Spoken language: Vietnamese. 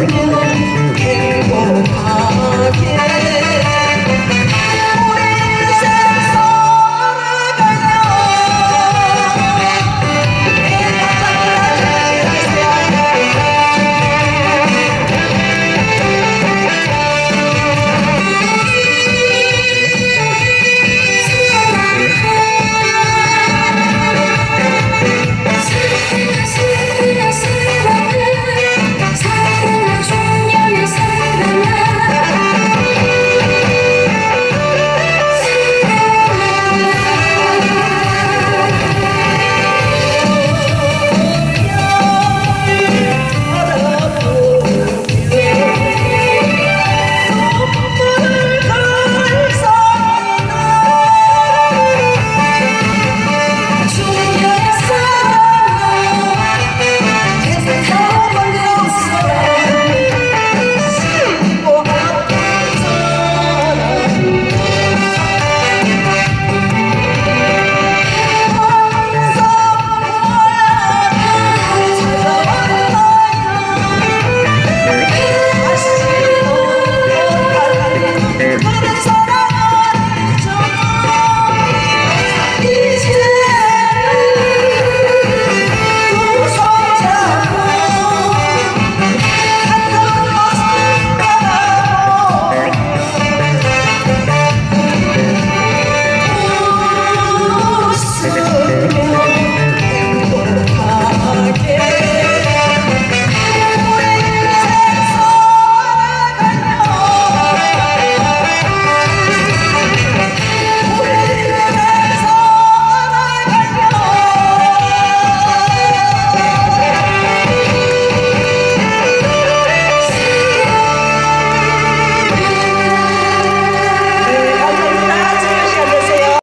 những cánh buồn